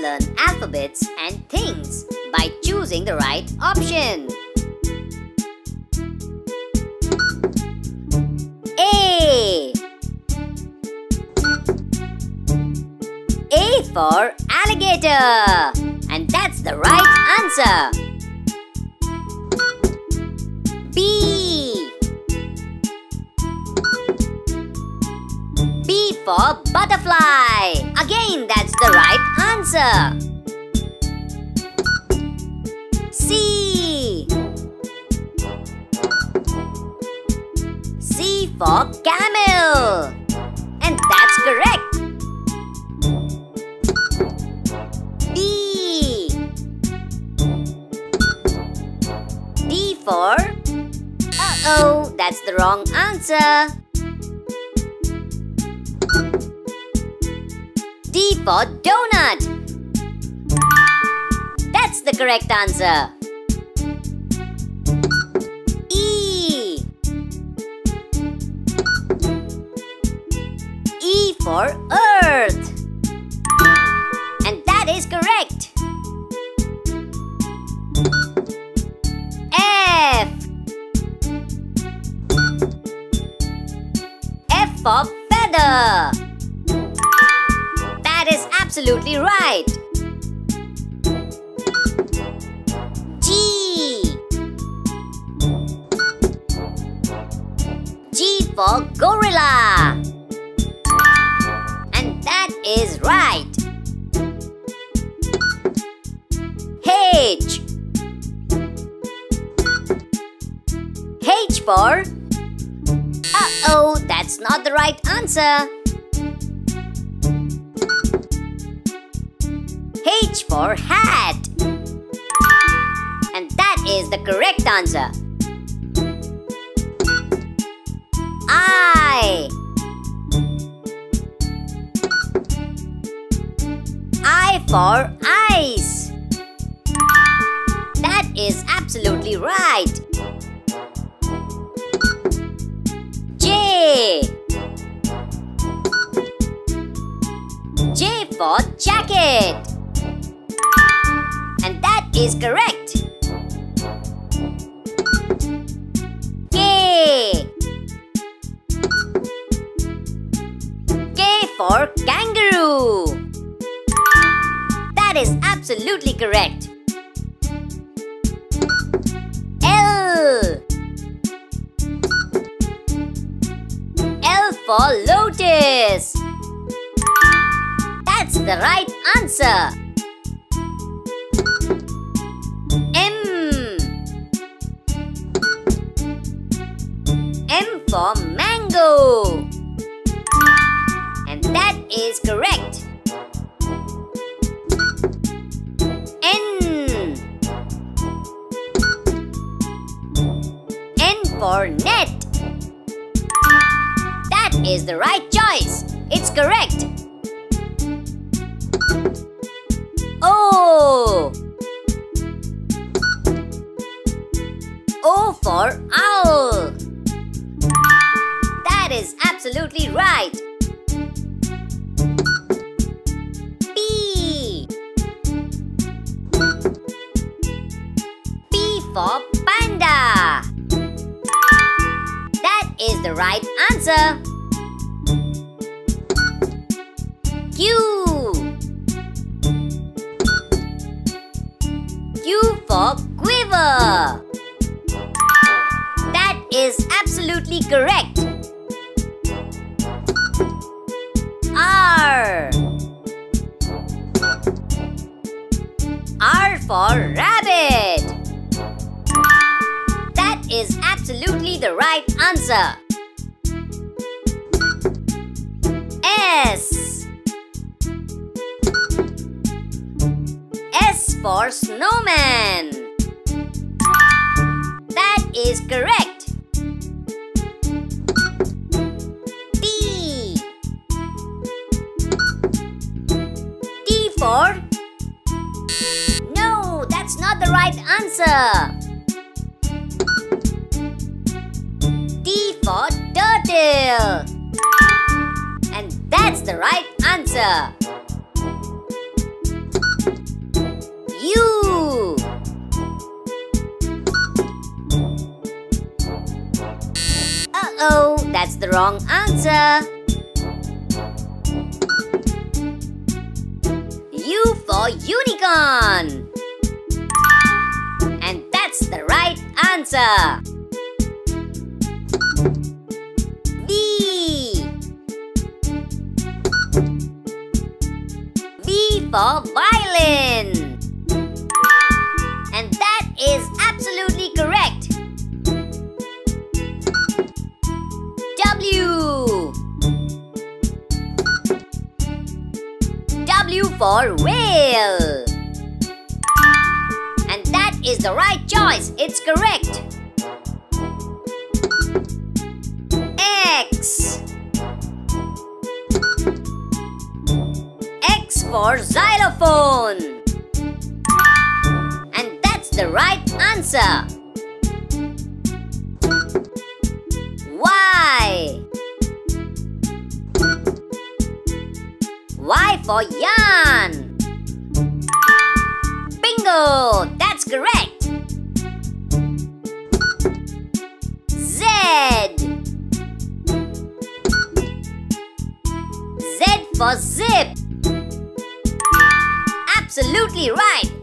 learn alphabets and things by choosing the right option. A A for alligator and that's the right answer. B B for butterfly. Again, that's the right answer. C C for camel. And that's correct. D D for Uh-oh, that's the wrong answer. D for donut. The correct answer. E. E for earth. And that is correct. F. F for feather. That is absolutely right. For gorilla. And that is right. H. H for. Uh oh, that's not the right answer. H for hat. And that is the correct answer. I. I for ice. That is absolutely right. J. J for jacket. And that is correct. For kangaroo. That is absolutely correct. L. L for lotus. That's the right answer. M. M for N for net. That is the right choice. It's correct. O. O for owl. That is absolutely right. P. P for the right answer. Q. Q for quiver. That is absolutely correct. R. R for rabbit. That is absolutely the right answer. S. S for snowman. That is correct. T. T for. No, that's not the right answer. is the right answer? You. Uh-oh, that's the wrong answer. U for unicorn. And that's the right answer. For violin. And that is absolutely correct. W. W for whale. And that is the right choice. It's correct. For xylophone. And that's the right answer. Y. Y for yarn. Bingo! That's correct. Z. Z for zip. Absolutely right.